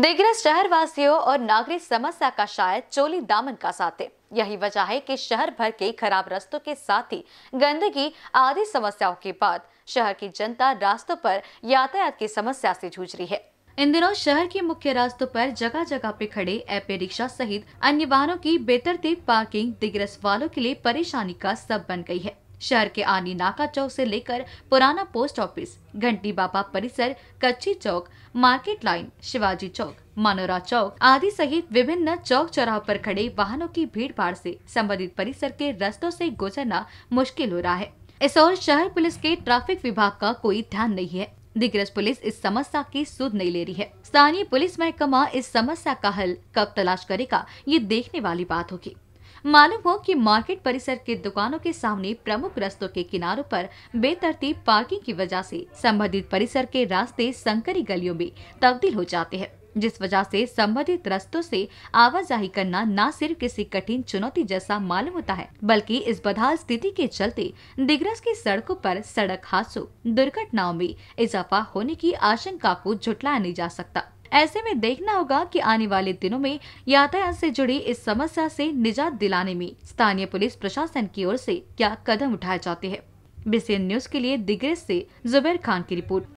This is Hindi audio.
दिग्रस शहर वासियों और नागरिक समस्या का शायद चोली दामन का साथ है। यही वजह है कि शहर भर के खराब रास्तों के साथ ही गंदगी आदि समस्याओं के बाद शहर की जनता रास्तों पर यातायात की समस्या से जूझ रही है। इन दिनों शहर के मुख्य रास्तों पर जगह जगह पे खड़े एपे रिक्शा सहित अन्य वाहनों की बेतरतीब पार्किंग दिग्रस वालों के लिए परेशानी का सब बन गई है। शहर के आनी नाका चौक से लेकर पुराना पोस्ट ऑफ़िस, घंटी बाबा परिसर, कच्ची चौक, मार्केट लाइन, शिवाजी चौक, मनोरा चौक आदि सहित विभिन्न चौक चौराहों पर खड़े वाहनों की भीड़ भाड़ से संबंधित परिसर के रस्तों से गुजरना मुश्किल हो रहा है। इस और शहर पुलिस के ट्रैफ़िक विभाग का कोई ध्यान नहीं है। दिग्रस पुलिस इस समस्या की सुध नहीं ले रही है। स्थानीय पुलिस महकमा इस समस्या का हल कब तलाश करेगा, ये देखने वाली बात होगी। मालूम हो कि मार्केट परिसर के दुकानों के सामने प्रमुख रस्तों के किनारों पर बेतरतीब पार्किंग की वजह से संबंधित परिसर के रास्ते संकरी गलियों में तब्दील हो जाते हैं, जिस वजह से संबंधित रस्तों से आवाजाही करना न सिर्फ़ किसी कठिन चुनौती जैसा मालूम होता है, बल्कि इस बदहाल स्थिति के चलते दिग्रस की सड़कों पर सड़क हादसों, दुर्घटनाओं में इजाफा होने की आशंका को झुटलाया नहीं जा सकता। ऐसे में देखना होगा कि आने वाले दिनों में यातायात से जुड़ी इस समस्या से निजात दिलाने में स्थानीय पुलिस प्रशासन की ओर से क्या कदम उठाए जाते हैं। बीसीएन न्यूज़ के लिए दिग्रेज से जुबैर खान की रिपोर्ट।